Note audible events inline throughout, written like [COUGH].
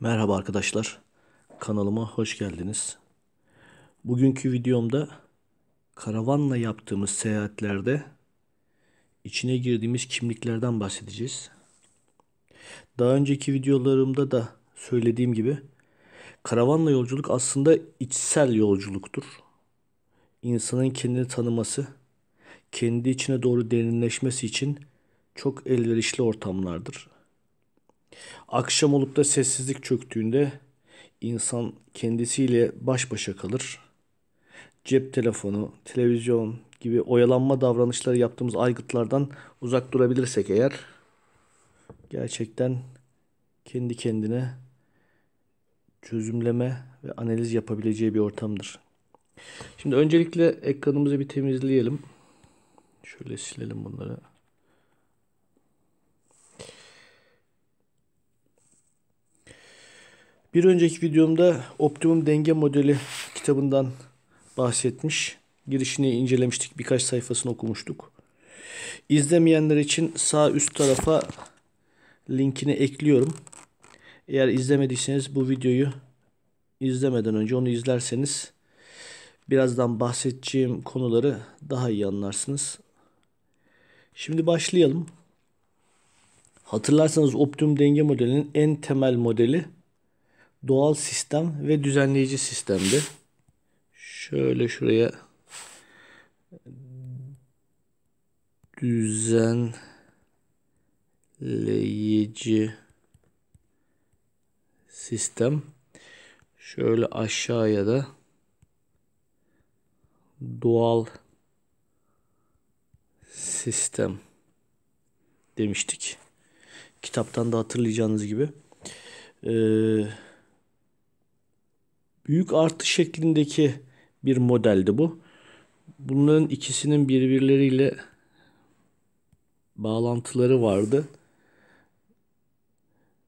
Merhaba arkadaşlar. Kanalıma hoş geldiniz. Bugünkü videomda karavanla yaptığımız seyahatlerde içine girdiğimiz kimliklerden bahsedeceğiz. Daha önceki videolarımda da söylediğim gibi karavanla yolculuk aslında içsel yolculuktur. İnsanın kendini tanıması, kendi içine doğru derinleşmesi için çok elverişli ortamlardır. Akşam olup da sessizlik çöktüğünde insan kendisiyle baş başa kalır. Cep telefonu, televizyon gibi oyalanma davranışları yaptığımız aygıtlardan uzak durabilirsek eğer gerçekten kendi kendine çözümleme ve analiz yapabileceği bir ortamdır. Şimdi öncelikle ekranımızı bir temizleyelim. Şöyle silelim bunları. Bir önceki videomda optimum denge modeli kitabından bahsetmiş. Girişini incelemiştik. Birkaç sayfasını okumuştuk. İzlemeyenler için sağ üst tarafa linkini ekliyorum. Eğer izlemediyseniz bu videoyu izlemeden önce onu izlerseniz birazdan bahsedeceğim konuları daha iyi anlarsınız. Şimdi başlayalım. Hatırlarsanız optimum denge modelinin en temel modeli doğal sistem ve düzenleyici sistemdi. Şöyle şuraya düzenleyici sistem şöyle aşağıya da doğal sistem demiştik. Kitaptan da hatırlayacağınız gibi. Ee, büyük artı şeklindeki bir modeldi bu. Bunların ikisinin birbirleriyle bağlantıları vardı.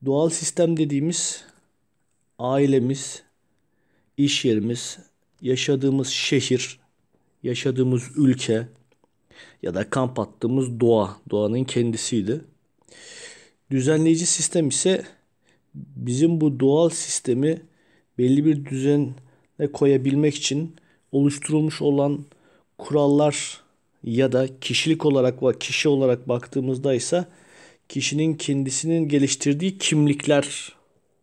Doğal sistem dediğimiz ailemiz, iş yerimiz, yaşadığımız şehir, yaşadığımız ülke ya da kamp attığımız doğa, doğanın kendisiydi. Düzenleyici sistem ise bizim bu doğal sistemi belli bir düzene koyabilmek için oluşturulmuş olan kurallar ya da kişilik olarak kişi olarak baktığımızda ise kişinin kendisinin geliştirdiği kimlikler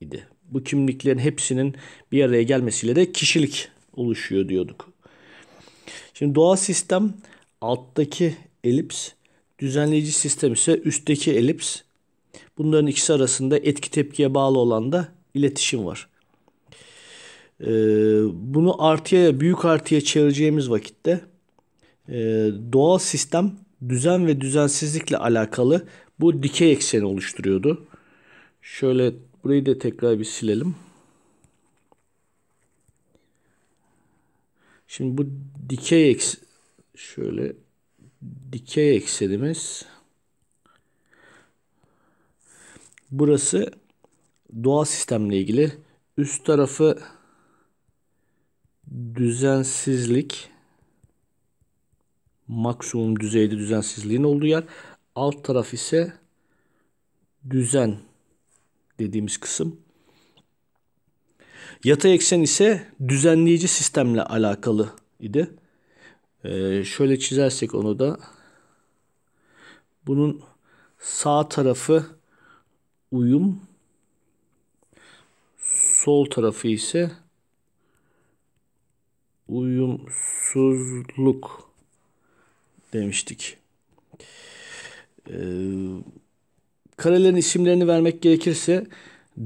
idi. Bu kimliklerin hepsinin bir araya gelmesiyle de kişilik oluşuyor diyorduk. Şimdi doğal sistem alttaki elips, düzenleyici sistem ise üstteki elips. Bunların ikisi arasında etki tepkiye bağlı olan da iletişim var. Ee, bunu artıya büyük artıya çevireceğimiz vakitte e, doğal sistem düzen ve düzensizlikle alakalı bu dikey ekseni oluşturuyordu. Şöyle burayı da tekrar bir silelim. Şimdi bu dikey eks şöyle dikey eksenimiz burası doğal sistemle ilgili üst tarafı düzensizlik maksimum düzeyde düzensizliğin olduğu yer. Alt taraf ise düzen dediğimiz kısım. Yatay eksen ise düzenleyici sistemle alakalı idi. Ee, şöyle çizersek onu da bunun sağ tarafı uyum sol tarafı ise uyumsuzluk demiştik. Ee, karelerin isimlerini vermek gerekirse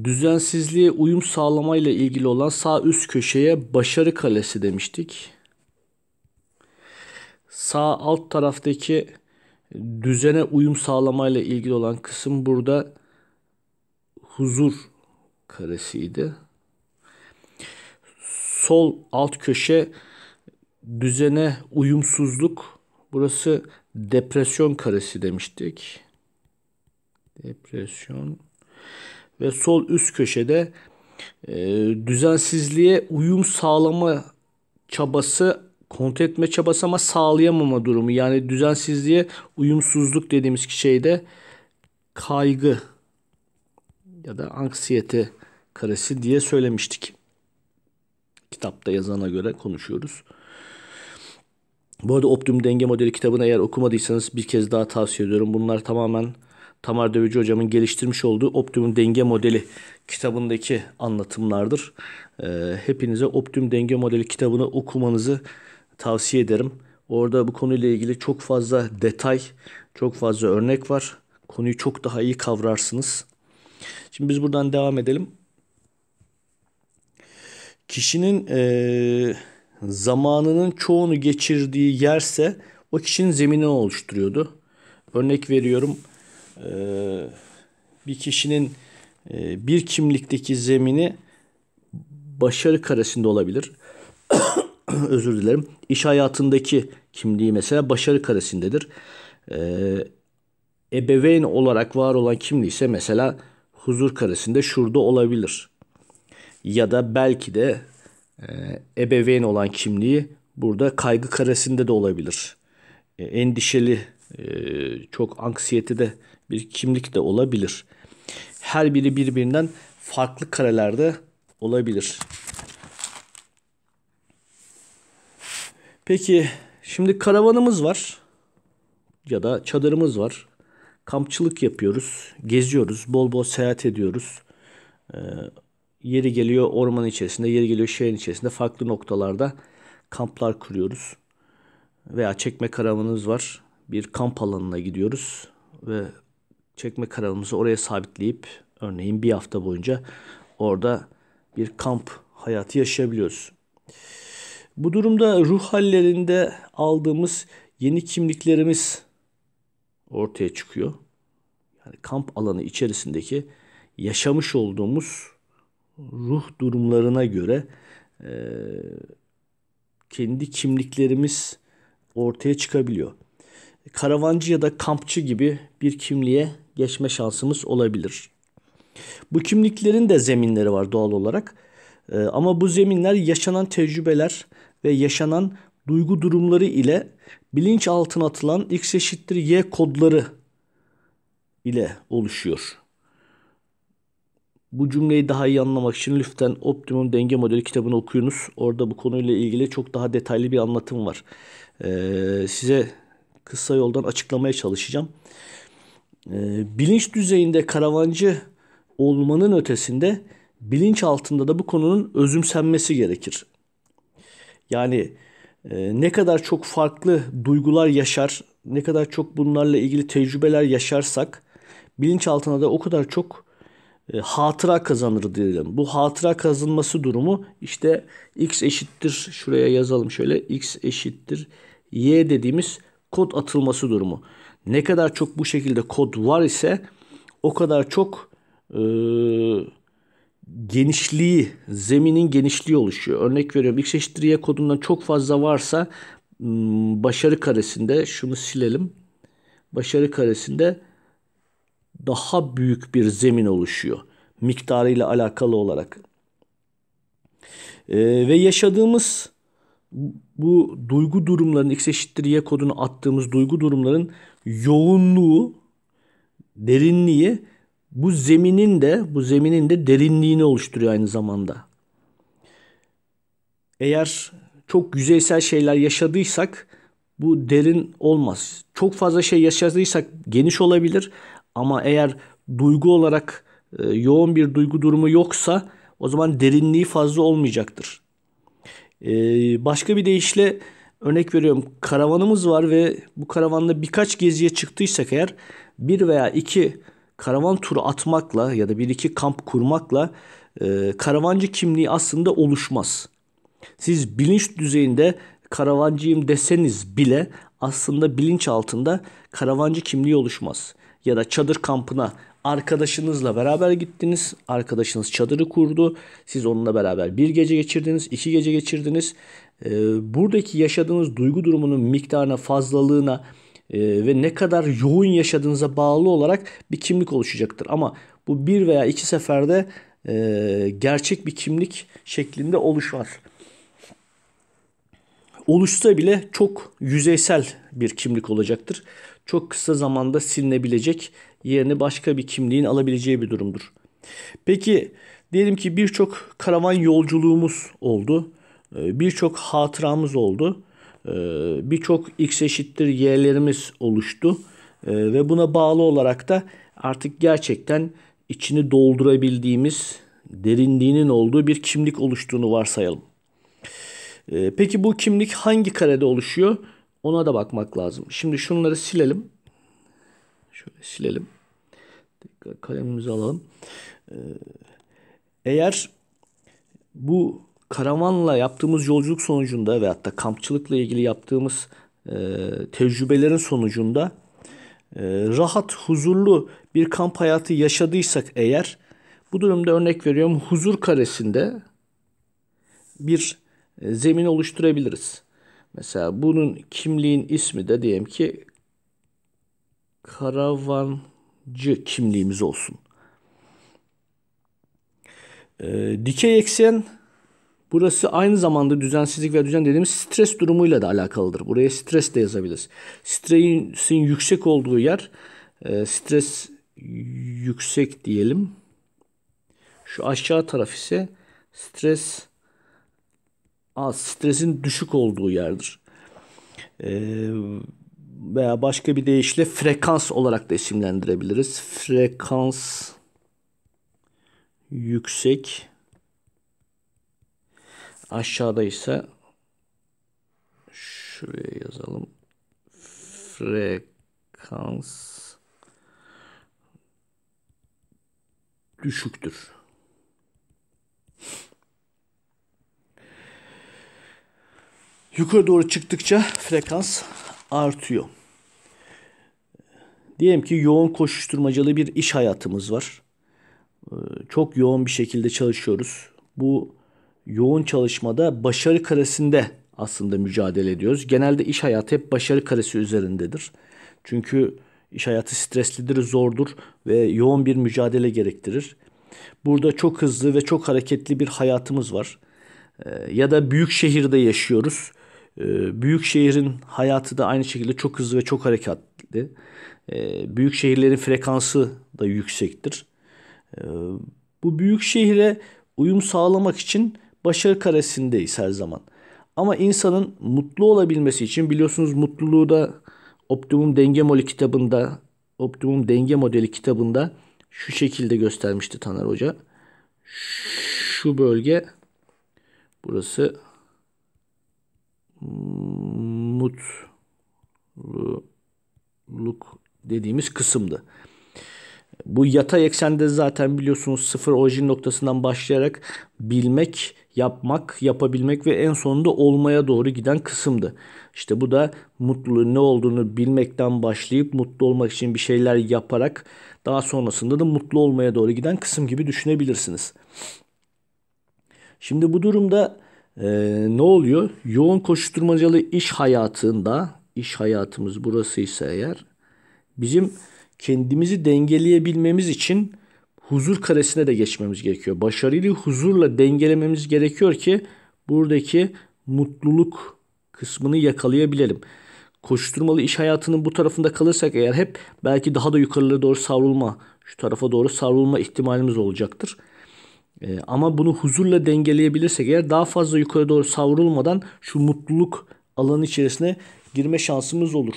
düzensizliğe uyum sağlamayla ilgili olan sağ üst köşeye başarı kalesi demiştik. Sağ alt taraftaki düzene uyum sağlamayla ilgili olan kısım burada huzur karesiydi sol alt köşe düzene uyumsuzluk. Burası depresyon karesi demiştik. Depresyon. Ve sol üst köşede e, düzensizliğe uyum sağlama çabası, kontrol etme çabası ama sağlayamama durumu. Yani düzensizliğe uyumsuzluk dediğimiz şeyde kaygı ya da anksiyete karesi diye söylemiştik. Kitapta yazana göre konuşuyoruz. Bu arada Optimum Denge Modeli kitabını eğer okumadıysanız bir kez daha tavsiye ediyorum. Bunlar tamamen Tamar Dövücü hocamın geliştirmiş olduğu Optimum Denge Modeli kitabındaki anlatımlardır. Ee, hepinize Optimum Denge Modeli kitabını okumanızı tavsiye ederim. Orada bu konuyla ilgili çok fazla detay, çok fazla örnek var. Konuyu çok daha iyi kavrarsınız. Şimdi biz buradan devam edelim. Kişinin e, zamanının çoğunu geçirdiği yerse o kişinin zeminini oluşturuyordu. Örnek veriyorum e, bir kişinin e, bir kimlikteki zemini başarı karesinde olabilir. [COUGHS] Özür dilerim. İş hayatındaki kimliği mesela başarı karesindedir. Ee, ebeveyn olarak var olan kimliği ise mesela huzur karesinde şurada olabilir. Ya da belki de e, ebeveyn olan kimliği burada kaygı karesinde de olabilir. E, endişeli, e, çok anksiyetede bir kimlik de olabilir. Her biri birbirinden farklı karelerde olabilir. Peki şimdi karavanımız var ya da çadırımız var. Kampçılık yapıyoruz, geziyoruz, bol bol seyahat ediyoruz. Ee, yeri geliyor orman içerisinde, yeri geliyor şehrin içerisinde farklı noktalarda kamplar kuruyoruz. Veya çekme karavanımız var. Bir kamp alanına gidiyoruz ve çekme karavanımızı oraya sabitleyip örneğin bir hafta boyunca orada bir kamp hayatı yaşayabiliyoruz. Bu durumda ruh hallerinde aldığımız yeni kimliklerimiz ortaya çıkıyor. Yani kamp alanı içerisindeki yaşamış olduğumuz ruh durumlarına göre e, kendi kimliklerimiz ortaya çıkabiliyor. Karavancı ya da kampçı gibi bir kimliğe geçme şansımız olabilir. Bu kimliklerin de zeminleri var doğal olarak. E, ama bu zeminler yaşanan tecrübeler ve yaşanan duygu durumları ile bilinç altına atılan x eşittir y kodları ile oluşuyor. Bu cümleyi daha iyi anlamak için lütfen Optimum Denge Modeli kitabını okuyunuz. Orada bu konuyla ilgili çok daha detaylı bir anlatım var. Ee, size kısa yoldan açıklamaya çalışacağım. Ee, bilinç düzeyinde karavancı olmanın ötesinde bilinç altında da bu konunun özümsenmesi gerekir. Yani e, ne kadar çok farklı duygular yaşar, ne kadar çok bunlarla ilgili tecrübeler yaşarsak bilinçaltına da o kadar çok e, hatıra kazanır diyelim. Bu hatıra kazanması durumu işte x eşittir şuraya yazalım şöyle x eşittir y dediğimiz kod atılması durumu. Ne kadar çok bu şekilde kod var ise o kadar çok e, genişliği, zeminin genişliği oluşuyor. Örnek veriyorum x eşittir y kodundan çok fazla varsa başarı karesinde şunu silelim. Başarı karesinde daha büyük bir zemin oluşuyor. Miktarıyla alakalı olarak. Ee, ve yaşadığımız bu duygu durumların x eşittir y kodunu attığımız duygu durumların yoğunluğu, derinliği bu zeminin de bu zeminin de derinliğini oluşturuyor aynı zamanda. Eğer çok yüzeysel şeyler yaşadıysak bu derin olmaz. Çok fazla şey yaşadıysak geniş olabilir ama eğer duygu olarak e, yoğun bir duygu durumu yoksa o zaman derinliği fazla olmayacaktır. E, başka bir deyişle örnek veriyorum karavanımız var ve bu karavanda birkaç geziye çıktıysak eğer bir veya iki karavan turu atmakla ya da bir iki kamp kurmakla e, karavancı kimliği aslında oluşmaz. Siz bilinç düzeyinde karavancıyım deseniz bile aslında bilinç altında karavancı kimliği oluşmaz. Ya da çadır kampına arkadaşınızla beraber gittiniz. Arkadaşınız çadırı kurdu. Siz onunla beraber bir gece geçirdiniz, iki gece geçirdiniz. Ee, buradaki yaşadığınız duygu durumunun miktarına, fazlalığına, e, ve ne kadar yoğun yaşadığınıza bağlı olarak bir kimlik oluşacaktır. Ama bu bir veya iki seferde e, gerçek bir kimlik şeklinde oluşar. Oluşsa bile çok yüzeysel bir kimlik olacaktır. Çok kısa zamanda silinebilecek yerini başka bir kimliğin alabileceği bir durumdur. Peki Diyelim ki birçok karavan yolculuğumuz oldu. Ee, birçok hatıramız oldu. Ee, birçok x eşittir y'lerimiz oluştu. Ee, ve buna bağlı olarak da artık gerçekten içini doldurabildiğimiz derinliğinin olduğu bir kimlik oluştuğunu varsayalım. Peki bu kimlik hangi karede oluşuyor? Ona da bakmak lazım. Şimdi şunları silelim. Şöyle silelim. Tekrar kalemimizi alalım. Eğer bu karavanla yaptığımız yolculuk sonucunda veyahut da kampçılıkla ilgili yaptığımız e, tecrübelerin sonucunda e, rahat, huzurlu bir kamp hayatı yaşadıysak eğer bu durumda örnek veriyorum huzur karesinde bir e, zemin oluşturabiliriz. Mesela bunun kimliğin ismi de diyelim ki karavancı kimliğimiz olsun. E, dikey eksen burası aynı zamanda düzensizlik ve düzen dediğimiz stres durumuyla da alakalıdır. Buraya stres de yazabiliriz. Stresin yüksek olduğu yer e, stres yüksek diyelim. Şu aşağı taraf ise stres az, stresin düşük olduğu yerdir. Ee, veya başka bir deyişle frekans olarak da isimlendirebiliriz. Frekans yüksek aşağıda ise şuraya yazalım. Frekans düşüktür. Yukarı doğru çıktıkça frekans artıyor. Diyelim ki yoğun koşuşturmacalı bir iş hayatımız var. Ee, çok yoğun bir şekilde çalışıyoruz. Bu yoğun çalışmada başarı karesinde aslında mücadele ediyoruz. Genelde iş hayatı hep başarı karesi üzerindedir. Çünkü iş hayatı streslidir, zordur ve yoğun bir mücadele gerektirir. Burada çok hızlı ve çok hareketli bir hayatımız var. Ee, ya da büyük şehirde yaşıyoruz. Ee, büyük şehrin hayatı da aynı şekilde çok hızlı ve çok hareketli. büyük şehirlerin frekansı da yüksektir. bu büyük şehire uyum sağlamak için başarı karesindeyiz her zaman. Ama insanın mutlu olabilmesi için biliyorsunuz mutluluğu da Optimum Denge Modeli kitabında Optimum Denge Modeli kitabında şu şekilde göstermişti Taner Hoca. Şu bölge burası mutluluk dediğimiz kısımdı. Bu yatay eksende zaten biliyorsunuz sıfır orijin noktasından başlayarak bilmek, yapmak, yapabilmek ve en sonunda olmaya doğru giden kısımdı. İşte bu da mutluluğun ne olduğunu bilmekten başlayıp mutlu olmak için bir şeyler yaparak daha sonrasında da mutlu olmaya doğru giden kısım gibi düşünebilirsiniz. Şimdi bu durumda e, ne oluyor? Yoğun koşturmacalı iş hayatında, iş hayatımız burasıysa eğer bizim kendimizi dengeleyebilmemiz için huzur karesine de geçmemiz gerekiyor. Başarıyı huzurla dengelememiz gerekiyor ki buradaki mutluluk kısmını yakalayabilelim. Koşturmalı iş hayatının bu tarafında kalırsak eğer hep belki daha da yukarılara doğru savrulma, şu tarafa doğru savrulma ihtimalimiz olacaktır. Ee, ama bunu huzurla dengeleyebilirsek eğer daha fazla yukarı doğru savrulmadan şu mutluluk alanı içerisine girme şansımız olur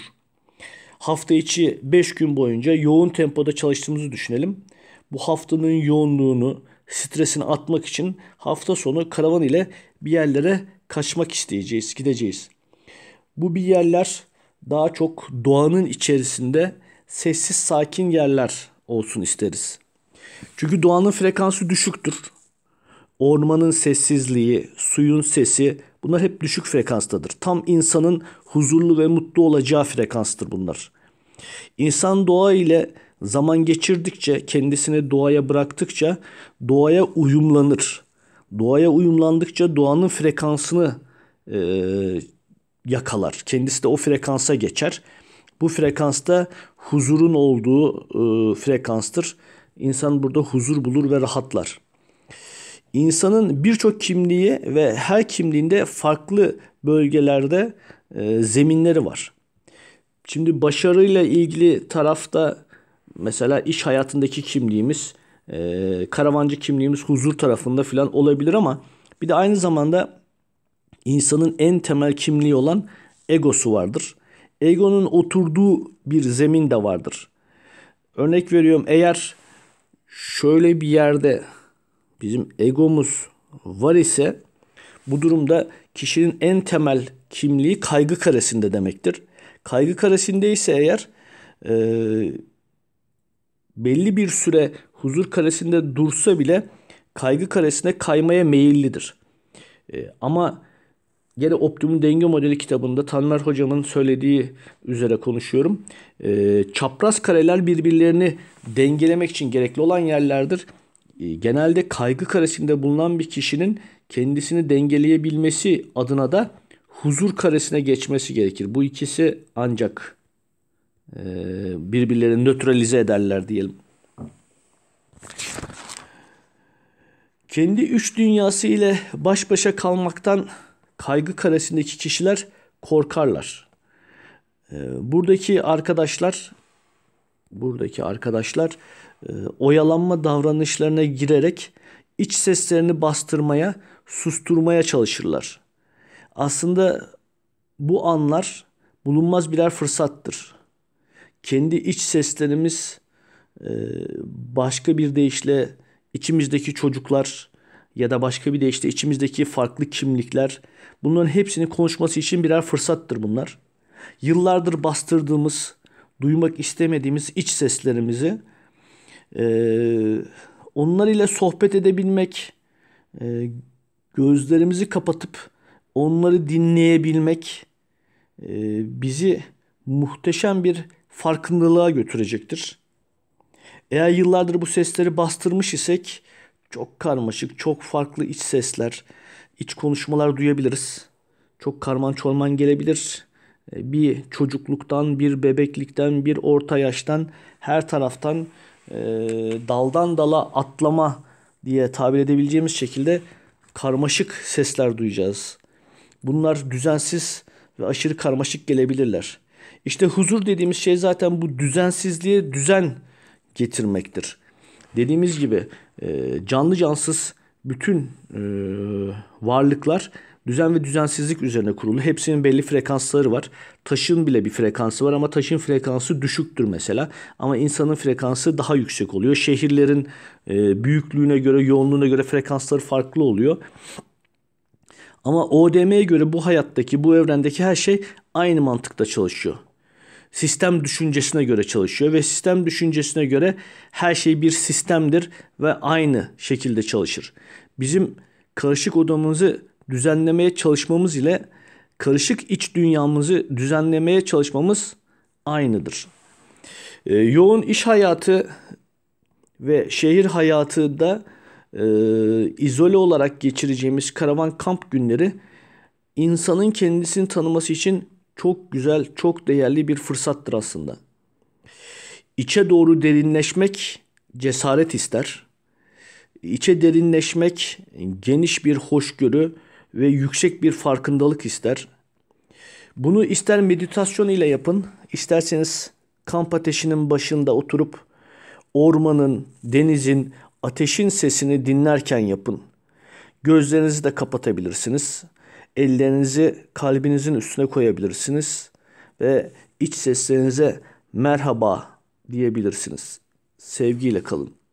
hafta içi 5 gün boyunca yoğun tempoda çalıştığımızı düşünelim. Bu haftanın yoğunluğunu, stresini atmak için hafta sonu karavan ile bir yerlere kaçmak isteyeceğiz, gideceğiz. Bu bir yerler daha çok doğanın içerisinde sessiz sakin yerler olsun isteriz. Çünkü doğanın frekansı düşüktür. Ormanın sessizliği, suyun sesi bunlar hep düşük frekanstadır. Tam insanın huzurlu ve mutlu olacağı frekanstır bunlar. İnsan doğa ile zaman geçirdikçe, kendisini doğaya bıraktıkça doğaya uyumlanır. Doğaya uyumlandıkça doğanın frekansını e, yakalar. Kendisi de o frekansa geçer. Bu frekansta huzurun olduğu e, frekanstır. İnsan burada huzur bulur ve rahatlar. İnsanın birçok kimliği ve her kimliğinde farklı bölgelerde e, zeminleri var. Şimdi başarıyla ilgili tarafta mesela iş hayatındaki kimliğimiz e, karavancı kimliğimiz huzur tarafında falan olabilir ama bir de aynı zamanda insanın en temel kimliği olan egosu vardır. Egonun oturduğu bir zemin de vardır. Örnek veriyorum eğer şöyle bir yerde bizim egomuz var ise bu durumda kişinin en temel kimliği kaygı karesinde demektir. Kaygı karesinde ise eğer e, belli bir süre huzur karesinde dursa bile kaygı karesine kaymaya meyillidir. E, ama Gene Optimum Denge Modeli kitabında Tanmer hocamın söylediği üzere konuşuyorum. E, çapraz kareler birbirlerini dengelemek için gerekli olan yerlerdir. E, genelde kaygı karesinde bulunan bir kişinin kendisini dengeleyebilmesi adına da huzur karesine geçmesi gerekir. Bu ikisi ancak e, birbirlerini nötralize ederler diyelim. Kendi üç dünyası ile baş başa kalmaktan kaygı karesindeki kişiler korkarlar. Ee, buradaki arkadaşlar buradaki arkadaşlar oyalanma davranışlarına girerek iç seslerini bastırmaya, susturmaya çalışırlar. Aslında bu anlar bulunmaz birer fırsattır. Kendi iç seslerimiz e, başka bir deyişle içimizdeki çocuklar ya da başka bir deyişle içimizdeki farklı kimlikler bunların hepsini konuşması için birer fırsattır bunlar. Yıllardır bastırdığımız, duymak istemediğimiz iç seslerimizi e, onlar ile sohbet edebilmek, e, gözlerimizi kapatıp onları dinleyebilmek e, bizi muhteşem bir farkındalığa götürecektir. Eğer yıllardır bu sesleri bastırmış isek çok karmaşık, çok farklı iç sesler, iç konuşmalar duyabiliriz. Çok karman çorman gelebilir. E, bir çocukluktan, bir bebeklikten, bir orta yaştan her taraftan e, daldan dala atlama diye tabir edebileceğimiz şekilde karmaşık sesler duyacağız. Bunlar düzensiz ve aşırı karmaşık gelebilirler. İşte huzur dediğimiz şey zaten bu düzensizliğe düzen getirmektir. Dediğimiz gibi e, canlı cansız bütün e, varlıklar düzen ve düzensizlik üzerine kurulu. Hepsinin belli frekansları var. Taşın bile bir frekansı var ama taşın frekansı düşüktür mesela. Ama insanın frekansı daha yüksek oluyor. Şehirlerin e, büyüklüğüne göre, yoğunluğuna göre frekansları farklı oluyor. Ama ODM'ye göre bu hayattaki, bu evrendeki her şey aynı mantıkta çalışıyor sistem düşüncesine göre çalışıyor ve sistem düşüncesine göre her şey bir sistemdir ve aynı şekilde çalışır. Bizim karışık odamızı düzenlemeye çalışmamız ile karışık iç dünyamızı düzenlemeye çalışmamız aynıdır. Ee, yoğun iş hayatı ve şehir hayatı da e, izole olarak geçireceğimiz karavan kamp günleri insanın kendisini tanıması için çok güzel, çok değerli bir fırsattır aslında. İçe doğru derinleşmek cesaret ister. İçe derinleşmek geniş bir hoşgörü ve yüksek bir farkındalık ister. Bunu ister meditasyon ile yapın, isterseniz kamp ateşinin başında oturup ormanın, denizin, ateşin sesini dinlerken yapın. Gözlerinizi de kapatabilirsiniz ellerinizi kalbinizin üstüne koyabilirsiniz ve iç seslerinize merhaba diyebilirsiniz. Sevgiyle kalın.